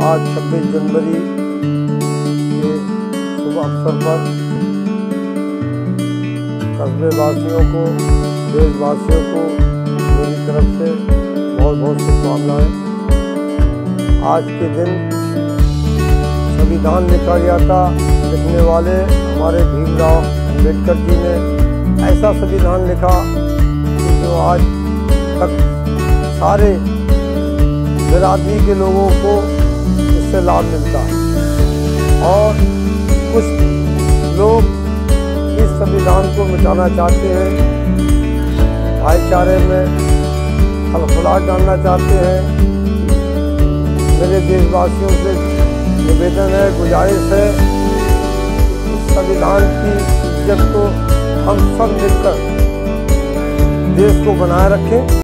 आज 26 जनवरी के शुभ अवसर पर कस्बे वासियों को, देशवासियों को मेरी तरफ़ से बहुत बहुत शुभकामनाएँ। आज के दिन संविधान लिखा गया था, लिखने वाले हमारे भीमराव अंबेडकर जी ने ऐसा संविधान लिखा कि जो आज तक सारे बिरादरी के लोगों को इससे लाभ मिलता है। और कुछ लोग इस संविधान को मिटाना चाहते हैं, भाईचारे में खलखलाहट डालना चाहते हैं। मेरे देशवासियों से निवेदन है, गुजारिश है संविधान की इज़्ज़त को हम सब मिलकर देश को बनाए रखें।